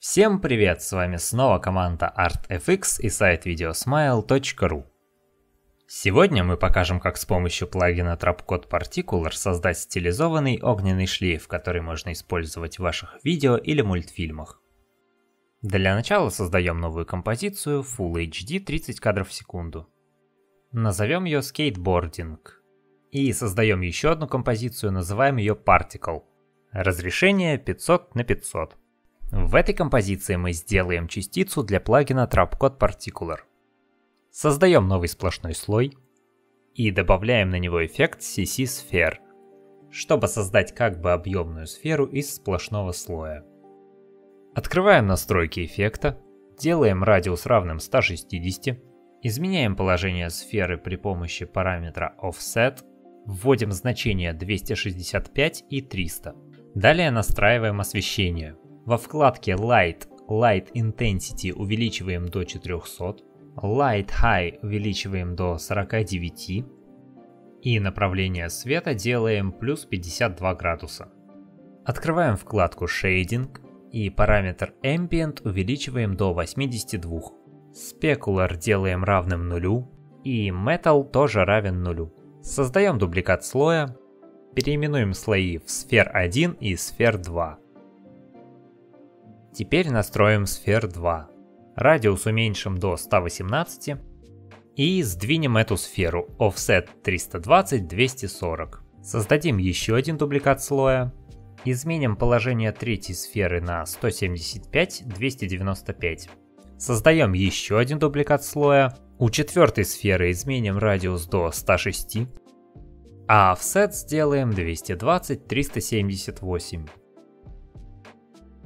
Всем привет, с вами снова команда ArtFX и сайт videosmile.ru. Сегодня мы покажем, как с помощью плагина TrapCode Particular создать стилизованный огненный шлейф, который можно использовать в ваших видео или мультфильмах. Для начала создаем новую композицию Full HD 30 кадров в секунду. Назовем ее Skateboarding. И создаем еще одну композицию, называем ее Particle. Разрешение 500 на 500. В этой композиции мы сделаем частицу для плагина TrapCode Particular. Создаем новый сплошной слой и добавляем на него эффект CC Sphere, чтобы создать как бы объемную сферу из сплошного слоя. Открываем настройки эффекта, делаем радиус равным 160, изменяем положение сферы при помощи параметра Offset, вводим значения 265 и 300. Далее настраиваем освещение – во вкладке Light, Light Intensity увеличиваем до 400, Light High увеличиваем до 49 и направление света делаем плюс 52 градуса. Открываем вкладку Shading и параметр Ambient увеличиваем до 82. Specular делаем равным нулю и Metal тоже равен нулю. Создаем дубликат слоя, переименуем слои в Sphere 1 и Sphere 2. Теперь настроим сфер 2. Радиус уменьшим до 118 и сдвинем эту сферу offset 320-240. Создадим еще один дубликат слоя. Изменим положение третьей сферы на 175-295. Создаем еще один дубликат слоя. У четвертой сферы изменим радиус до 106. А offset сделаем 220-378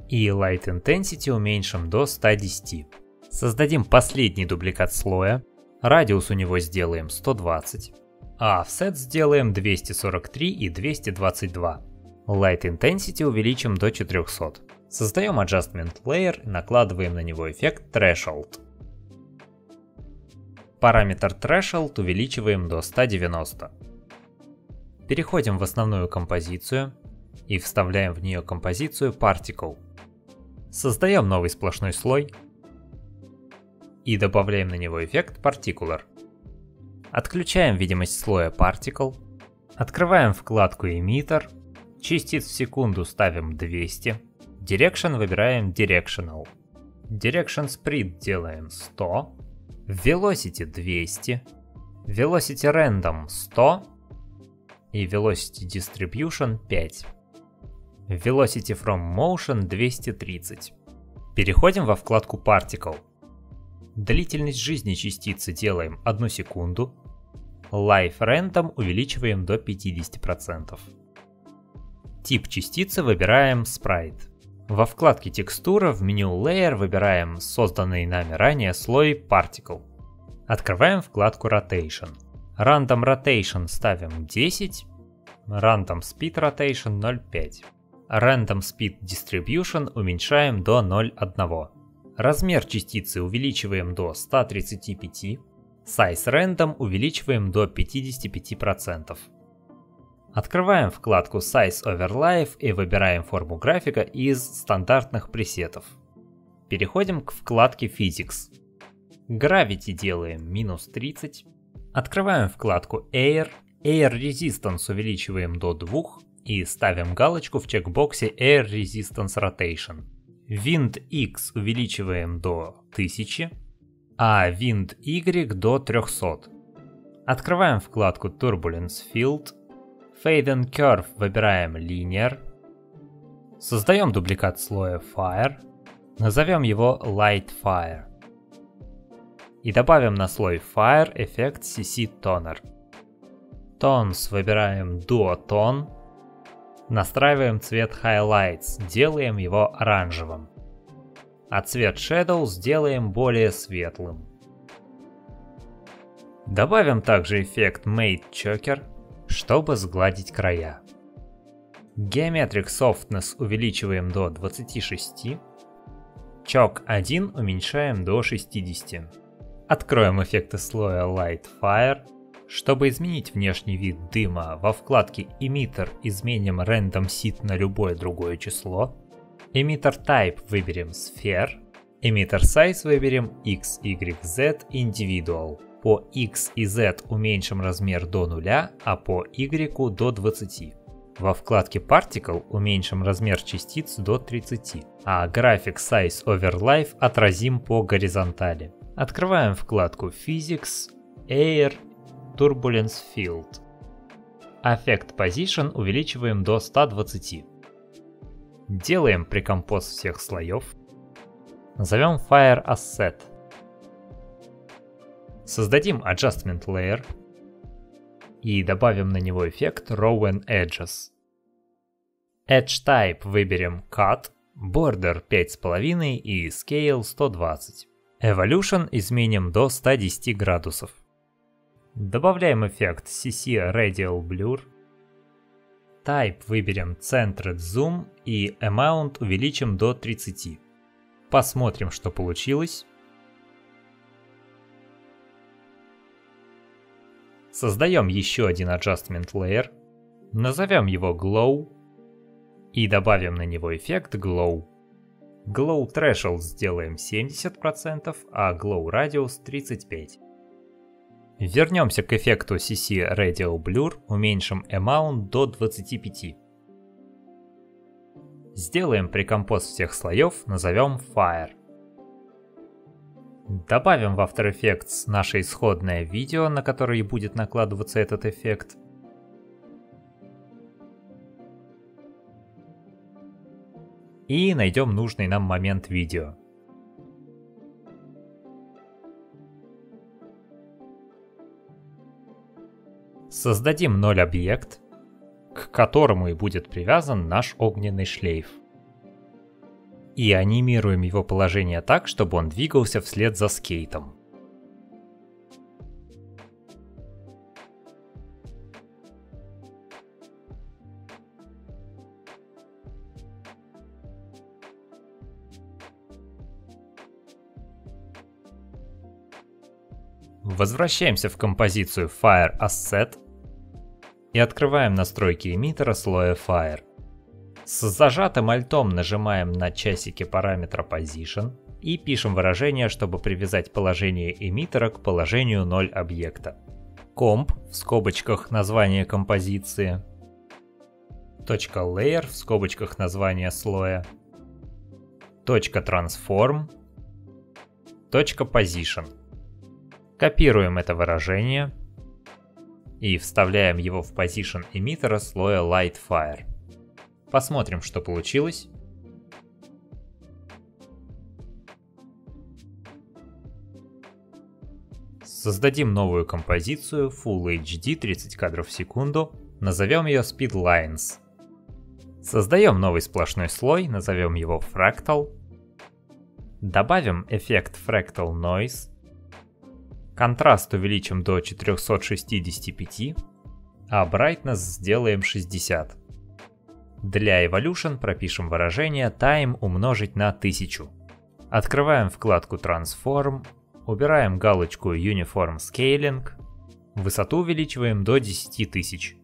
и Light Intensity уменьшим до 110. Создадим последний дубликат слоя, радиус у него сделаем 120, а offset сделаем 243 и 222. Light Intensity увеличим до 400. Создаем Adjustment Layer и накладываем на него эффект Threshold. Параметр Threshold увеличиваем до 190. Переходим в основную композицию и вставляем в нее композицию Particle. Создаем новый сплошной слой и добавляем на него эффект Particular. Отключаем видимость слоя Particle, открываем вкладку Emitter, частиц в секунду ставим 200, Direction выбираем Directional, Direction Spread делаем 100, Velocity 200, Velocity Random 100 и Velocity Distribution 5. Velocity from Motion 230. Переходим во вкладку Particle. Длительность жизни частицы делаем 1 секунду. Life Random увеличиваем до 50%. Тип частицы выбираем Sprite. Во вкладке Текстура в меню Layer выбираем созданный нами ранее слой Particle. Открываем вкладку Rotation. Random Rotation ставим 10, Random Speed Rotation 0.5. Random Speed Distribution уменьшаем до 0,1. Размер частицы увеличиваем до 135. Size Random увеличиваем до 55%. Открываем вкладку Size over и выбираем форму графика из стандартных пресетов. Переходим к вкладке Physics. Gravity делаем минус 30. Открываем вкладку Air. Air Resistance увеличиваем до 2 и ставим галочку в чекбоксе Air Resistance Rotation. Wind X увеличиваем до 1000, а Wind Y до 300. Открываем вкладку Turbulence Field, Fade and Curve выбираем Linear, создаем дубликат слоя Fire, назовем его Light Fire и добавим на слой Fire эффект CC Toner. Tones выбираем Duotone, Настраиваем цвет Highlights, делаем его оранжевым. А цвет Shadow сделаем более светлым. Добавим также эффект Made Choker, чтобы сгладить края. Geometric Softness увеличиваем до 26. Choke 1 уменьшаем до 60. Откроем эффекты слоя Light Fire чтобы изменить внешний вид дыма, во вкладке Emitter изменим Random Seed на любое другое число Emitter Type выберем Sphere. Emitter Size выберем X, Y, Z Individual. По X и Z уменьшим размер до 0, а по Y до 20. Во вкладке Particle уменьшим размер частиц до 30, а Graphic Size Over Life отразим по горизонтали. Открываем вкладку Physics, Air, Turbulence Field. Affect Position увеличиваем до 120. Делаем прикомпоз всех слоев. Назовем Fire Asset. Создадим Adjustment Layer и добавим на него эффект Row and Edges. Edge Type выберем Cut, Border 5,5 и Scale 120. Evolution изменим до 110 градусов. Добавляем эффект CC Radial Blur Type выберем Centered Zoom и Amount увеличим до 30. Посмотрим, что получилось. Создаем еще один Adjustment Layer, назовем его Glow и добавим на него эффект Glow. Glow Threshold сделаем 70%, а Glow Radius 35%. Вернемся к эффекту CC Radio Blur, уменьшим Amount до 25. Сделаем прикомпоз всех слоев, назовем Fire. Добавим в After Effects наше исходное видео, на которое будет накладываться этот эффект. И найдем нужный нам момент видео. Создадим 0 объект, к которому и будет привязан наш огненный шлейф. И анимируем его положение так, чтобы он двигался вслед за скейтом. Возвращаемся в композицию Fire Asset и открываем настройки эмиттера слоя Fire. С зажатым альтом нажимаем на часики параметра Position и пишем выражение, чтобы привязать положение эмиттера к положению 0 объекта. Comp в скобочках название композиции, точка .layer в скобочках название слоя, точка .transform, точка .position. Копируем это выражение – и вставляем его в position эмиттера слоя Light Fire. Посмотрим, что получилось. Создадим новую композицию Full HD 30 кадров в секунду, назовем ее Speed Lines. Создаем новый сплошной слой, назовем его Fractal. Добавим эффект Fractal Noise Контраст увеличим до 465, а Brightness сделаем 60. Для Evolution пропишем выражение Time умножить на 1000. Открываем вкладку Transform, убираем галочку Uniform Scaling, высоту увеличиваем до 10 тысяч.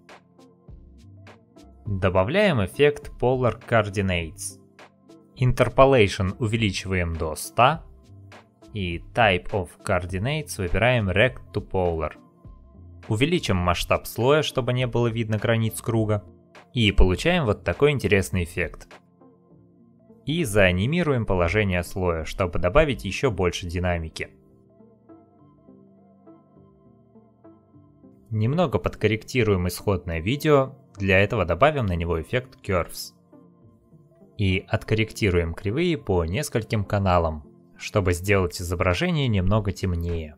Добавляем эффект Polar Coordinates. Interpolation увеличиваем до 100, и Type of Coordinates выбираем Rect to Polar. Увеличим масштаб слоя, чтобы не было видно границ круга, и получаем вот такой интересный эффект. И заанимируем положение слоя, чтобы добавить еще больше динамики. Немного подкорректируем исходное видео, для этого добавим на него эффект Curves. И откорректируем кривые по нескольким каналам, чтобы сделать изображение немного темнее.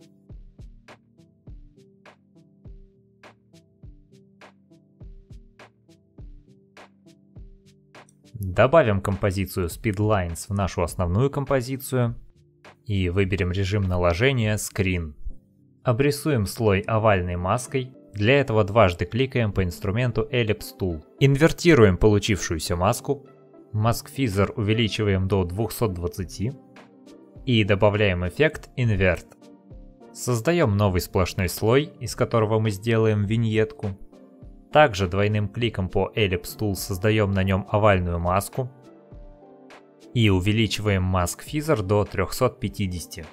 Добавим композицию Speedlines в нашу основную композицию и выберем режим наложения Screen. Обрисуем слой овальной маской, для этого дважды кликаем по инструменту Ellipse Tool. Инвертируем получившуюся маску, Mask Feather увеличиваем до 220, и добавляем эффект Invert. Создаем новый сплошной слой, из которого мы сделаем виньетку. Также двойным кликом по Ellipse Tool создаем на нем овальную маску. И увеличиваем Mask Feather до 350.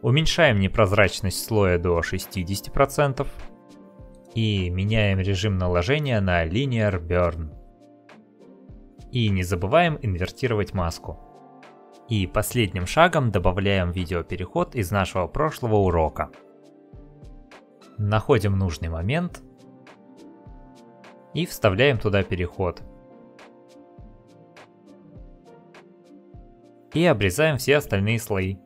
Уменьшаем непрозрачность слоя до 60%. И меняем режим наложения на Linear Burn. И не забываем инвертировать маску. И последним шагом добавляем видеопереход из нашего прошлого урока. Находим нужный момент и вставляем туда переход. И обрезаем все остальные слои.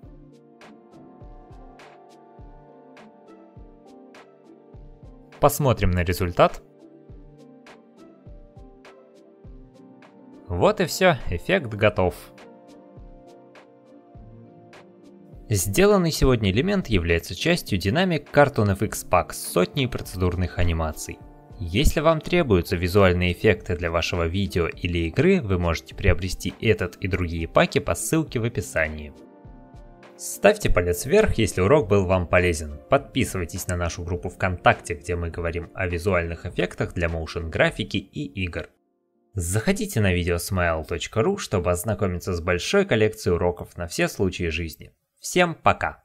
Посмотрим на результат. Вот и все, эффект готов. Сделанный сегодня элемент является частью динамик Cartoon FX Pack с сотней процедурных анимаций. Если вам требуются визуальные эффекты для вашего видео или игры, вы можете приобрести этот и другие паки по ссылке в описании. Ставьте палец вверх, если урок был вам полезен. Подписывайтесь на нашу группу ВКонтакте, где мы говорим о визуальных эффектах для моушен графики и игр. Заходите на videosmile.ru, чтобы ознакомиться с большой коллекцией уроков на все случаи жизни. Всем пока!